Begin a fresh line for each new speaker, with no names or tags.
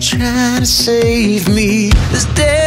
trying to save me. This day